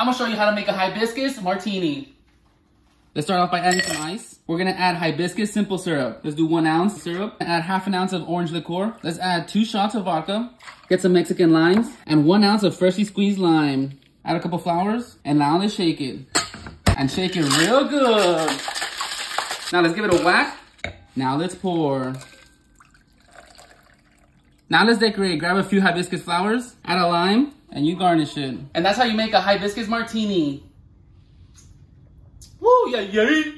I'm gonna show you how to make a hibiscus martini. Let's start off by adding some ice. We're gonna add hibiscus simple syrup. Let's do one ounce syrup. Add half an ounce of orange liqueur. Let's add two shots of vodka. Get some Mexican limes and one ounce of freshly squeezed lime. Add a couple flowers and now let's shake it. And shake it real good. Now let's give it a whack. Now let's pour. Now let's decorate. Grab a few hibiscus flowers, add a lime, and you garnish it. And that's how you make a hibiscus martini. Woo, yeah, yeah.